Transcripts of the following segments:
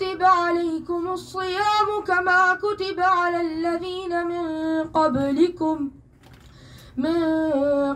كتب عليكم الصيام كما كتب على الذين من قبلكم من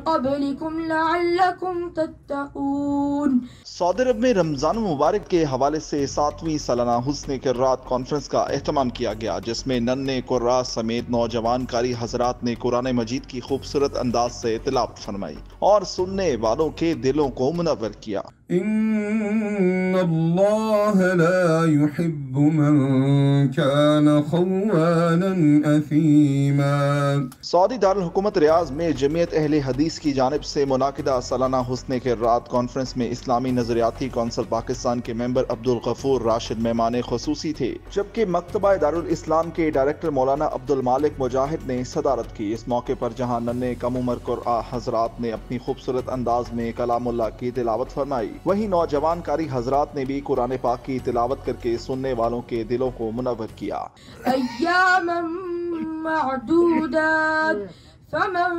قبلكم لعلكم تتقون. سعودی عرب میں رمضان مبارک کے حوالے سے ساتویں سالانہ حسن کے رات کانفرنس کا اہتمام کیا گیا جس میں نن قرا سمیت نوجوان کاری حضرات نے قرآن مجید کی خوبصورت انداز سے تلاوت فرمائی اور سننے والوں کے دلوں کو منور کیا۔ إن الله لا يحب من كان خوانا أثيما. سعودی دارالحکومت ریاض میں جمعیت اہل حدیث کی جانب سے منعقدہ سالانہ حسن کے رات کانفرنس میں اسلامی نظریاتی کونسل پاکستان کے ممبر عبد الغفور راشد مہمان خصوصی تھے، جبکہ مکتبہ دارالاسلام کے ڈائریکٹر مولانا عبد المالک مجاہد نے صدارت کی۔ اس موقع پر جہاں ننے کم عمر قرآ حضرات نے اپنی خوبصورت انداز میں کلام اللہ کی تلاوت فرمائی، وہیں نوجوان کاری حضرات نے بھی قرآن پاک کی تلاوت کر کے سننے والوں والوں کے دلوں کو منور کیا ایاما معدودات فمن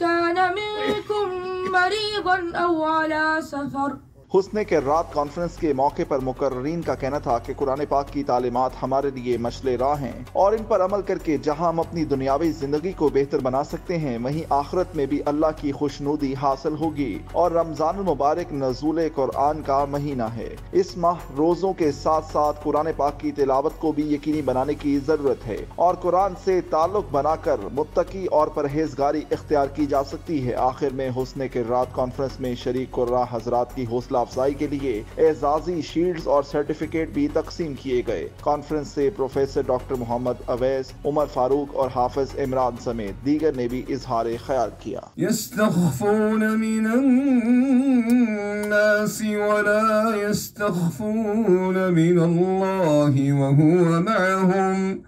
كان منكم مريضا أو على سفر حسن کے رات کانفرنس کے موقع پر مقررین کا کہنا تھا کہ قرآن پاک کی تعلیمات ہمارے لیے مشل راہ ہیں اور ان پر عمل کر کے جہاں ہم اپنی دنیاوی زندگی کو بہتر بنا سکتے ہیں، وہیں آخرت میں بھی اللہ کی خوشنودی حاصل ہوگی اور رمضان المبارک نزول قرآن کا مہینہ ہے۔ اس ماہ روزوں کے ساتھ ساتھ قرآن پاک کی تلاوت کو بھی یقینی بنانے کی ضرورت ہے اور قرآن سے تعلق بنا کر متقی اور پرہیزگاری اختیار کی جا سکتی ہے۔ آخر میں حسن کے رات کانفرنس میں شریک قرآ حضرات کی حوصلہ حوصلہ افزائی کے لیے اعزازی شیلڈز اور سرٹیفکیٹ بھی تقسیم کیے گئے۔ کانفرنس سے پروفیسر ڈاکٹر محمد اویس، عمر فاروق اور حافظ عمران سمیت دیگر نے بھی اظہار خیال کیا۔ يستخفون من الناس ولا يستخفون من الله وهو معهم۔